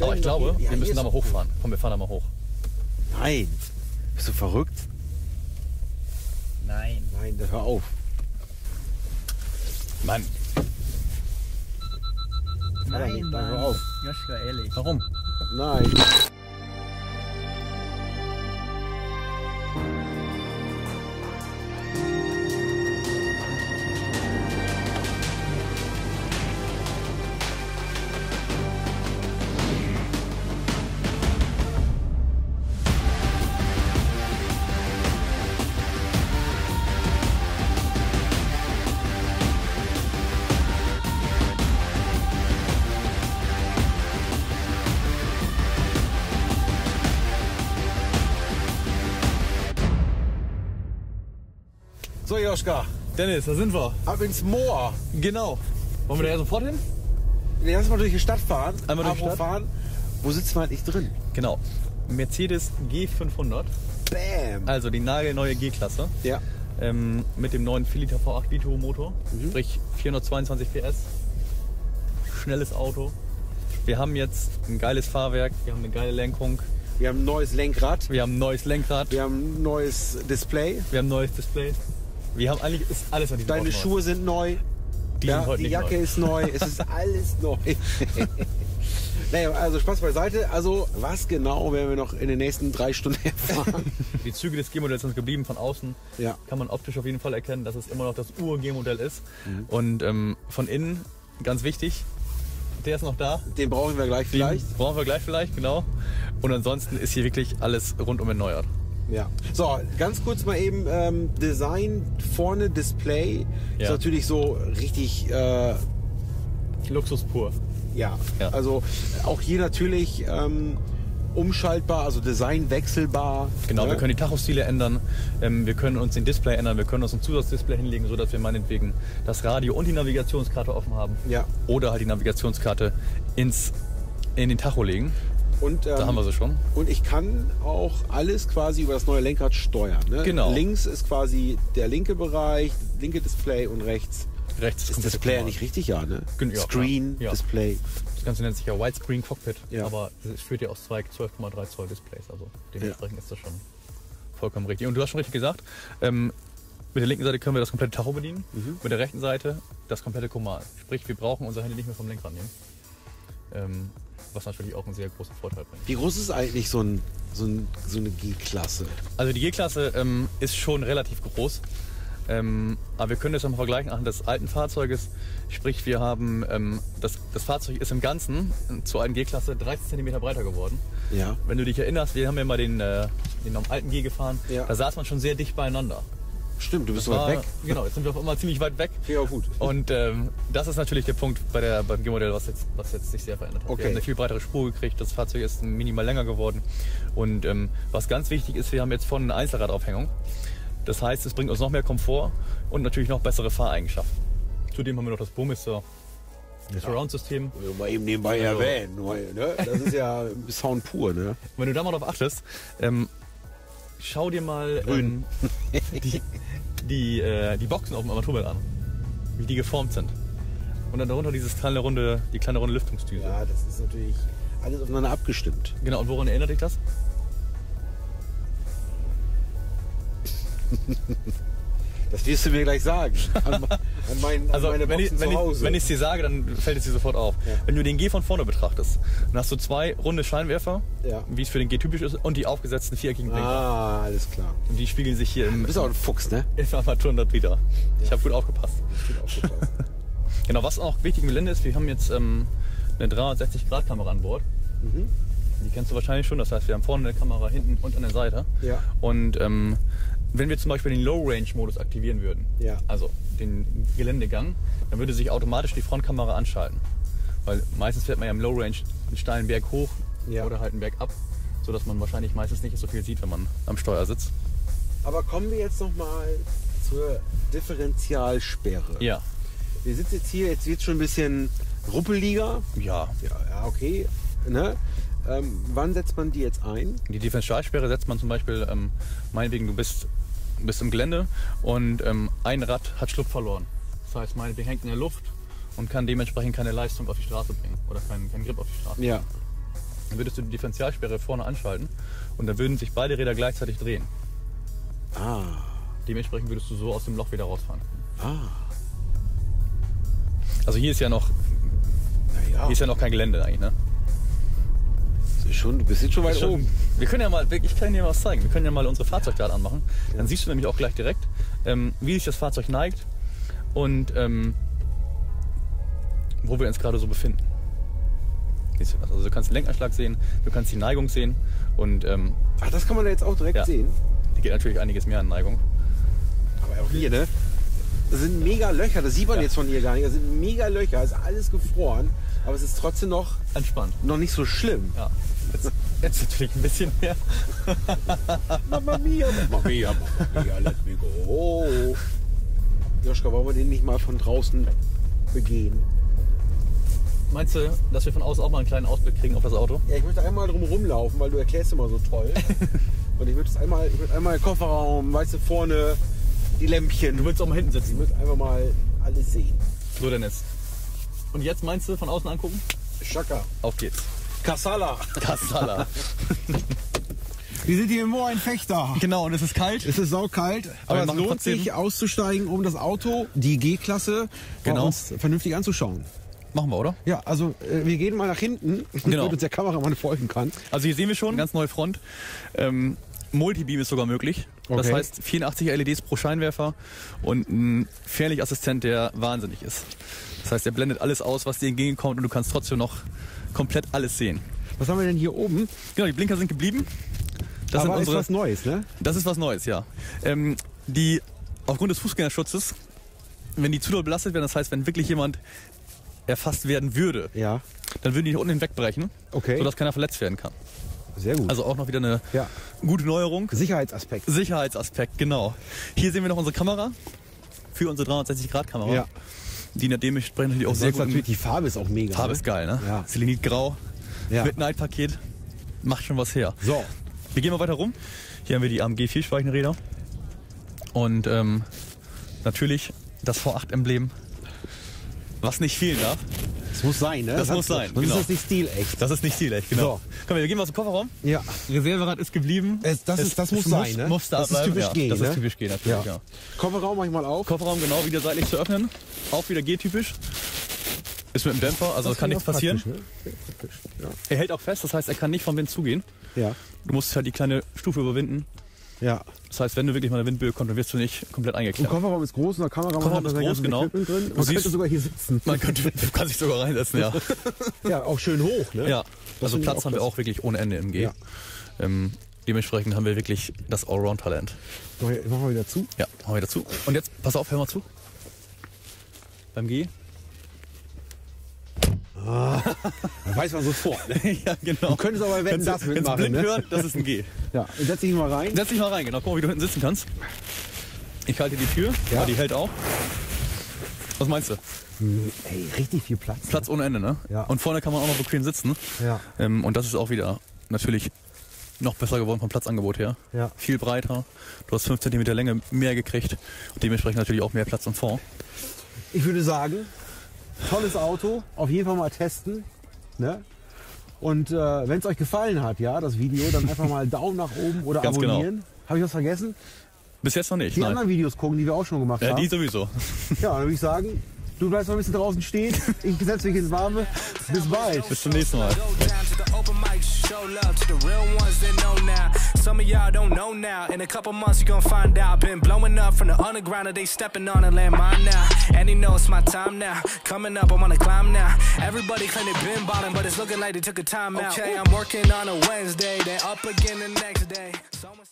Aber ich glaube, ja, wir müssen da mal hochfahren. Komm, wir fahren da mal hoch. Nein. Bist du verrückt? Nein. Nein, hör auf. Mann, Nein, Mann. hör auf. Joschka, ehrlich. warum? Nein. So, Joschka, Dennis, da sind wir. ab ins Moor. Genau. Wollen wir da sofort hin? Lass mal durch die Stadt fahren. Einmal durch die Stadt? fahren. Wo sitzt man eigentlich drin? Genau. Mercedes G500, Bam. also die nagelneue G-Klasse, Ja. ähm, mit dem neuen 4 Liter V8 Biturbo-Motor, sprich 422 PS, schnelles Auto. Wir haben jetzt ein geiles Fahrwerk, wir haben eine geile Lenkung, Wir haben ein neues Lenkrad. wir haben ein neues Lenkrad, Wir haben ein neues Display. wir haben ein neues Display. Wir haben eigentlich ist alles an diesem Deine Auto neu. Schuhe sind neu. die ja, sind heute die nicht Jacke neu. ist neu. Es ist alles neu. naja, also Spaß beiseite. Also, was genau werden wir noch in den nächsten drei Stunden erfahren? Die Züge des G-Modells sind geblieben von außen. Ja. Kann man optisch auf jeden Fall erkennen, dass es immer noch das Ur-G-Modell ist. Mhm. Und ähm, von innen, ganz wichtig, der ist noch da. Den brauchen wir gleich Den vielleicht. brauchen wir gleich vielleicht, genau. Und ansonsten ist hier wirklich alles rundum erneuert. Ja. So, ganz kurz mal eben ähm, Design vorne Display. Ist Ja. natürlich so richtig. Äh, Luxus pur. Ja, Ja. also auch hier natürlich ähm, umschaltbar, also Design wechselbar. Genau, ne? wir können die Tachostile ändern, ähm, wir können uns den Display ändern, wir können uns ein Zusatzdisplay hinlegen, sodass wir meinetwegen das Radio und die Navigationskarte offen haben. Ja. Oder halt die Navigationskarte ins, in den Tacho legen. Und, ähm, Da haben wir sie schon. und ich kann auch alles quasi über das neue Lenkrad steuern. Ne? Genau. Links ist quasi der linke Bereich, linke Display und rechts Rechts ist Display ja nicht richtig, ja, ne? Gen- ja, Screen. Ja. Display. Das Ganze nennt sich ja Widescreen Cockpit, Ja. aber es führt ja aus zwei 12,3 Zoll Displays, also dementsprechend ist das schon vollkommen richtig. Und du hast schon richtig gesagt, ähm, mit der linken Seite können wir das komplette Tacho bedienen, Mhm. mit der rechten Seite das komplette Komal. Sprich, wir brauchen unser Handy nicht mehr vom Lenkrad nehmen, ähm, was natürlich auch einen sehr großen Vorteil bringt. Wie groß ist eigentlich so, ein, so, ein, so eine G-Klasse? Also die G-Klasse ähm, ist schon relativ groß. Ähm, aber wir können das mal vergleichen anhand des alten Fahrzeuges. Sprich, wir haben ähm, das, das Fahrzeug ist im Ganzen zu einer G-Klasse 30 cm breiter geworden. Ja. Wenn du dich erinnerst, wir haben ja mal den, äh, den alten G gefahren. Ja. Da saß man schon sehr dicht beieinander. Stimmt, du bist so weit weg. Genau, jetzt sind wir auf einmal ziemlich weit weg. Ja, gut. Und ähm, das ist natürlich der Punkt bei der, beim G-Modell, was jetzt, was jetzt sich sehr verändert hat. Okay. Wir haben eine viel breitere Spur gekriegt, das Fahrzeug ist minimal länger geworden. Und ähm, was ganz wichtig ist, wir haben jetzt vorne eine Einzelradaufhängung. Das heißt, es bringt uns noch mehr Komfort und natürlich noch bessere Fahreigenschaften. Zudem haben wir noch das Burmester Surround-System. Also mal eben nebenbei Also- erwähnen. Ne? Das ist ja Sound pur, ne? Wenn du da mal drauf achtest, ähm, schau dir mal ähm, die, die, äh, die Boxen auf dem Armaturbett an, wie die geformt sind. Und dann darunter dieses kleine runde, die kleine runde Lüftungsdüse. Ja, das ist natürlich alles aufeinander abgestimmt. Genau, und woran erinnert dich das? Das wirst du mir gleich sagen. An, an, mein, an Also, meine wenn ich wenn zu ich- Hause. wenn ich es dir sage, dann fällt es dir sofort auf. Ja. Wenn du den G von vorne betrachtest, dann hast du zwei runde Scheinwerfer, Ja. wie es für den G typisch ist, und die aufgesetzten viereckigen Blinker. ah, alles klar. Und die spiegeln sich hier im, Du bist auch ein Fuchs, ne? im Armaturenrad wieder. Ich habe gut aufgepasst. Gut aufgepasst. Genau, was auch wichtig im Gelände ist, wir haben jetzt ähm, eine 360-Grad-Kamera an Bord. Mhm. Die kennst du wahrscheinlich schon. Das heißt, wir haben vorne eine Kamera, hinten und an der Seite. Ja. Und ähm, wenn wir zum Beispiel den Low-Range-Modus aktivieren würden, Ja. also den Geländegang, dann würde sich automatisch die Frontkamera anschalten. Weil meistens fährt man ja im Low-Range einen steilen Berg hoch Ja. oder halt einen Berg ab, sodass man wahrscheinlich meistens nicht so viel sieht, wenn man am Steuer sitzt. Aber kommen wir jetzt noch mal zur Differentialsperre. Ja. Wir sitzen jetzt hier, jetzt wird schon ein bisschen ruppeliger. Ja. Ja, ja okay. Ne? Ähm, wann setzt man die jetzt ein? Die Differentialsperre setzt man zum Beispiel, ähm, meinetwegen, du bist, bist im Gelände und ähm, ein Rad hat Schlupf verloren. Das heißt, meinetwegen hängt in der Luft und kann dementsprechend keine Leistung auf die Straße bringen oder keinen, keinen Grip auf die Straße. Ja. dann würdest du die Differentialsperre vorne anschalten und dann würden sich beide Räder gleichzeitig drehen. Ah. Dementsprechend würdest du so aus dem Loch wieder rausfahren. Ah. Also hier ist ja noch, Naja. hier ist ja noch kein Gelände eigentlich, ne? Schon, du bist jetzt schon weit Schon- oben. Wir können ja mal, ich kann dir mal was zeigen. Wir können ja mal unsere Fahrzeugdaten anmachen. Dann siehst du nämlich auch gleich direkt, ähm, wie sich das Fahrzeug neigt und ähm, wo wir uns gerade so befinden. Siehst du das? Also du kannst den Lenkanschlag sehen, du kannst die Neigung sehen und ähm, Ach, das kann man da jetzt auch direkt Ja. sehen. die geht natürlich einiges mehr an Neigung. Aber auch hier, ne? Das sind mega Löcher, das sieht man Ja. jetzt von hier gar nicht. Das sind mega Löcher, ist alles gefroren. Aber es ist trotzdem noch, Entspannt. noch nicht so schlimm. Ja. Jetzt, jetzt natürlich ein bisschen mehr. Mamma mia, Mamma mia, Mamma mia, let me go. Joschka, wollen wir den nicht mal von draußen begehen? Meinst du, dass wir von außen auch mal einen kleinen Ausblick kriegen auf das Auto? Ja, ich möchte einmal drum rumlaufen, weil du erklärst immer so toll. Und ich würde einmal, ich einmal den Kofferraum, weißt du, vorne die Lämpchen. Du willst auch mal hinten Ich sitzen. würde einfach mal alles sehen. So Dennis. Und jetzt meinst du von außen angucken? Schaka. Auf geht's. Kassala. Kassala. Wir sind hier im Moor ein Fechter. genau, und es ist kalt. Es ist saukalt, aber, wir es lohnt sich auszusteigen, um das Auto, die G-Klasse, Genau. uns vernünftig anzuschauen. Machen wir, oder? Ja, also äh, wir gehen mal nach hinten, Genau. damit uns der Kameramann folgen kann. Also hier sehen wir schon, ganz neue Front. Ähm, Multibeam ist sogar möglich. Das Okay. heißt 84 LEDs pro Scheinwerfer und ein Fernlichtassistent, der wahnsinnig ist. Das heißt, er blendet alles aus, was dir entgegenkommt und du kannst trotzdem noch komplett alles sehen. Was haben wir denn hier oben? Genau, die Blinker sind geblieben. Das aber sind ist unsere, was Neues, ne? Das ist was Neues, ja. Ähm, die aufgrund des Fußgängerschutzes, wenn die zu doll belastet werden, das heißt, wenn wirklich jemand erfasst werden würde, Ja. dann würden die hier unten hinwegbrechen, Okay. sodass keiner verletzt werden kann. Sehr gut. Also auch noch wieder eine ja. gute Neuerung. Sicherheitsaspekt. Sicherheitsaspekt, genau. Hier sehen wir noch unsere Kamera für unsere 360-Grad-Kamera, Ja. die dementsprechend natürlich auch sehr gut natürlich, die Farbe ist auch mega. Farbe ne? ist geil, ne? Ja. Selenit grau, Ja. Midnight-Paket, macht schon was her. So. Wir gehen mal weiter rum. Hier haben wir die AMG Vielspeichenräder. Und ähm, natürlich das V8-Emblem, was nicht fehlen darf. Das muss sein, ne? Das Sonst- muss sein, Sonst genau. ist das nicht stilecht. Das ist nicht stilecht, genau. So. Komm, wir gehen mal zum Kofferraum. Ja. Reserverad ist geblieben. Es- das ist- das muss sein, ne? Muss da Das ist bleiben. typisch ja, G, Das ne? ist typisch G, natürlich, ja. Ja. Kofferraum mach ich mal auf. Kofferraum genau wieder seitlich zu öffnen. Auch wieder G-typisch. Ist mit dem Dämpfer, also kann nichts passieren. Ne? Praktisch, Er hält auch fest, das heißt, er kann nicht vom Wind zugehen. Ja. Du musst halt die kleine Stufe überwinden. Ja. Das heißt, wenn du wirklich mal eine Windböe kommst, dann wirst du nicht komplett Und eingeklemmt. Kofferraum ist groß und der Kameramann Kofferraum hat da ist groß, genau. Man könnte siehst- sogar hier sitzen. Man könnte, du kannst dich sogar reinsetzen, ja. Ja, auch schön hoch, ne? Ja, also finde ich Platz haben wir auch wirklich ohne Ende im G. Ja. Ähm, dementsprechend haben wir wirklich das Allround-Talent. Machen wir wieder zu. Ja, machen wir dazu. Und jetzt, pass auf, hör mal zu. Beim G. Da weiß man sofort. Ne? ja, genau. Du könntest aber Wenn's- das mitmachen, blind ne? hört, das ist ein G. Ja, und setz dich mal rein. Setz dich mal rein, genau. Guck mal, wie du hinten sitzen kannst. Ich halte die Tür, Ja. ja. die hält auch. Was meinst du? Ey, richtig viel Platz. Platz ohne Ende, ne? Ja. Und vorne kann man auch noch bequem sitzen. Ja. Ähm, und das ist auch wieder natürlich noch besser geworden vom Platzangebot her. Ja. Viel breiter. Du hast 5 cm Länge mehr gekriegt. Und dementsprechend natürlich auch mehr Platz im Fond. Ich würde sagen, tolles Auto, auf jeden Fall mal testen. Ne? Und äh, wenn es euch gefallen hat, ja, das Video, dann einfach mal Daumen nach oben oder Ganz genau. abonnieren. Habe ich was vergessen? Bis jetzt noch nicht. Die nein. anderen Videos gucken, die wir auch schon gemacht Ja, haben. die sowieso. Ja, dann würde ich sagen, du bleibst noch ein bisschen draußen stehen. Ich setze mich ins Warme. Bis bald. Bis zum nächsten Mal. Go down to the open mic, show love to the real ones that know now. Some of y'all don't know now. In a couple months, you gon' find out. Been blowing up from the underground, and they stepping on a landmine now. And they know it's my time now. Coming up, I'm on a climb now. Everybody claim they been ballin', but it's looking like they took a time out. Okay, I'm working on a Wednesday, then up again the next day. So much-